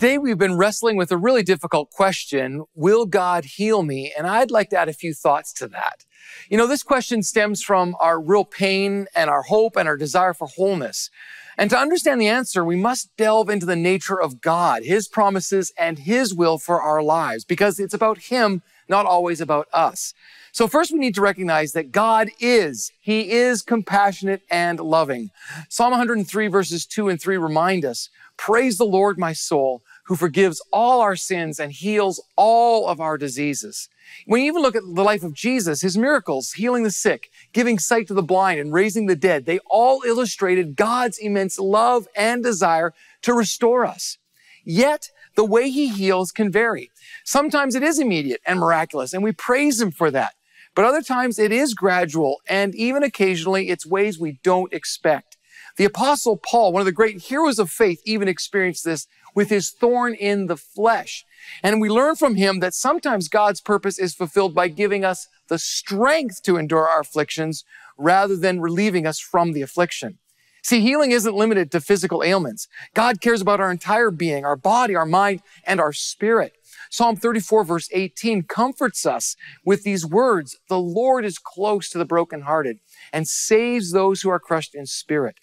Today, we've been wrestling with a really difficult question Will God heal me? And I'd like to add a few thoughts to that. You know, this question stems from our real pain and our hope and our desire for wholeness. And to understand the answer, we must delve into the nature of God, His promises, and His will for our lives, because it's about Him, not always about us. So first we need to recognize that God is, He is compassionate and loving. Psalm 103 verses 2 and 3 remind us, praise the Lord, my soul, who forgives all our sins and heals all of our diseases. When you even look at the life of Jesus, his miracles, healing the sick, giving sight to the blind, and raising the dead, they all illustrated God's immense love and desire to restore us. Yet, the way he heals can vary. Sometimes it is immediate and miraculous, and we praise him for that. But other times it is gradual and even occasionally it's ways we don't expect. The apostle Paul, one of the great heroes of faith, even experienced this with his thorn in the flesh. And we learn from him that sometimes God's purpose is fulfilled by giving us the strength to endure our afflictions rather than relieving us from the affliction. See, healing isn't limited to physical ailments. God cares about our entire being, our body, our mind, and our spirit. Psalm 34 verse 18 comforts us with these words, the Lord is close to the brokenhearted and saves those who are crushed in spirit.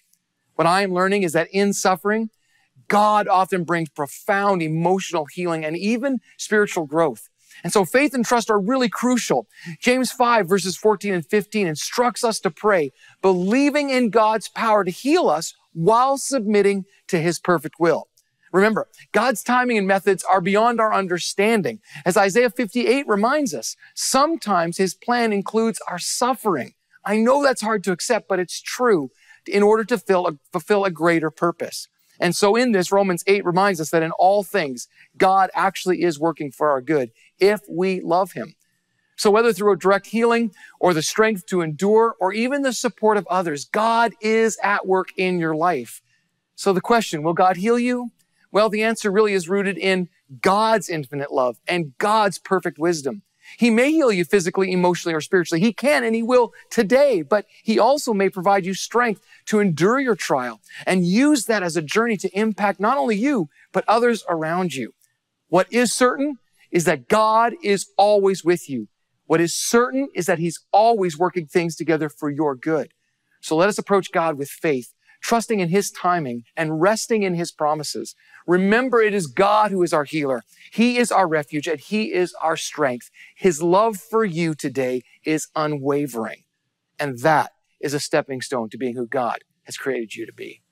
What I am learning is that in suffering, God often brings profound emotional healing and even spiritual growth. And so faith and trust are really crucial. James 5 verses 14 and 15 instructs us to pray, believing in God's power to heal us while submitting to his perfect will. Remember, God's timing and methods are beyond our understanding. As Isaiah 58 reminds us, sometimes his plan includes our suffering. I know that's hard to accept, but it's true in order to a, fulfill a greater purpose. And so in this, Romans 8 reminds us that in all things, God actually is working for our good if we love him. So whether through a direct healing or the strength to endure or even the support of others, God is at work in your life. So the question, will God heal you? Well, the answer really is rooted in God's infinite love and God's perfect wisdom. He may heal you physically, emotionally, or spiritually. He can and he will today, but he also may provide you strength to endure your trial and use that as a journey to impact not only you, but others around you. What is certain is that God is always with you. What is certain is that he's always working things together for your good. So let us approach God with faith trusting in his timing and resting in his promises. Remember, it is God who is our healer. He is our refuge and he is our strength. His love for you today is unwavering. And that is a stepping stone to being who God has created you to be.